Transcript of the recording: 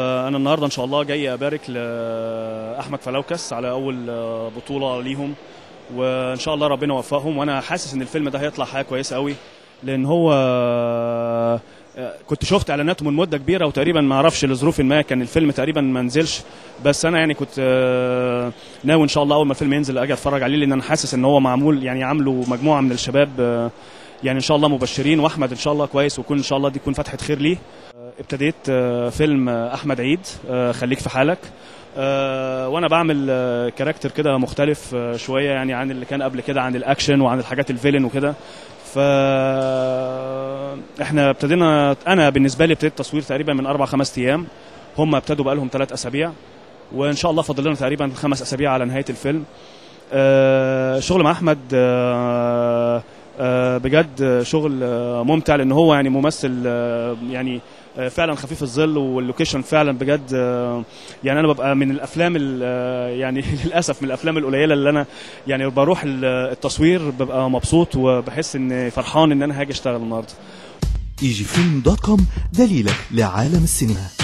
أنا النهارده إن شاء الله جاي أبارك لأحمد فلوكس على أول بطولة ليهم وإن شاء الله ربنا يوفقهم. وأنا حاسس إن الفيلم ده هيطلع حاجة كويسة قوي لأن هو كنت شفت إعلاناته من مدة كبيرة وتقريبا ما أعرفش لظروف ما كان الفيلم تقريبا ما نزلش. بس أنا يعني كنت ناوي إن شاء الله أول ما الفيلم ينزل أجي أتفرج عليه لأن أنا حاسس إن هو معمول يعني عامله مجموعة من الشباب يعني إن شاء الله مبشرين. وأحمد إن شاء الله كويس ويكون إن شاء الله دي تكون فتحه خير ليه. ابتديت فيلم أحمد عيد خليك في حالك. وأنا بعمل character كده مختلف شوية يعني عن اللي كان قبل كده عن الأكشن وعن الحاجات ال villain وكده. ف إحنا ابتدينا أنا بالنسبة لي ابتديت تصوير تقريبا من أربع خمس أيام. هم ابتدوا بقى لهم ثلاث أسابيع. وإن شاء الله فاضل لنا تقريبا خمس أسابيع على نهاية الفيلم. شغل مع أحمد بجد شغل ممتع لأن هو يعني ممثل يعني فعلا خفيف الظل وال location فعلا بجد يعني أنا ببقى من الأفلام يعني للأسف من الأفلام القليلة اللي أنا يعني بروح التصوير ببقى مبسوط وبحس ان فرحان إن أنا هاجي أشتغل النهارده. EgyFilm dot com دليلك لعالم السينما.